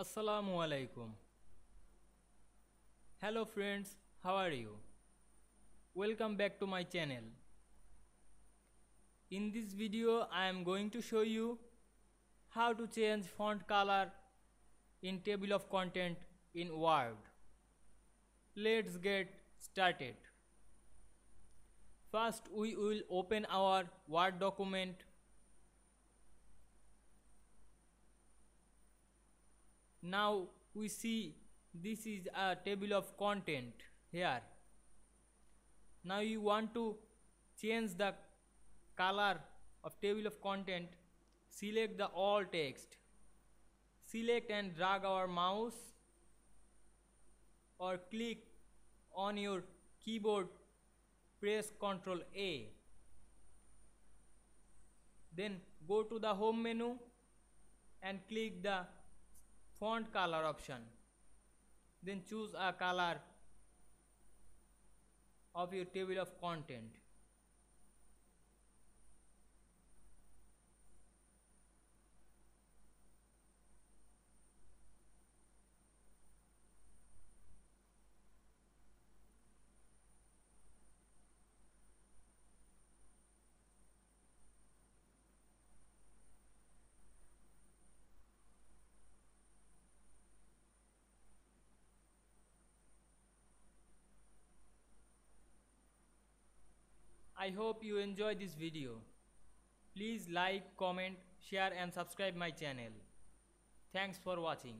Assalamu alaikum. Hello friends, how are you? Welcome back to my channel. In this video I am going to show you how to change font color in table of content in Word. Let's get started. First we will open our Word document now we see this is a table of content here. Now you want to change the color of table of content. Select the all text. Select and drag our mouse or click on your keyboard. Press ctrl a. Then go to the home menu and click the font color option. Then choose a color of your table of content I hope you enjoy this video. Please like, comment, share and subscribe my channel. Thanks for watching.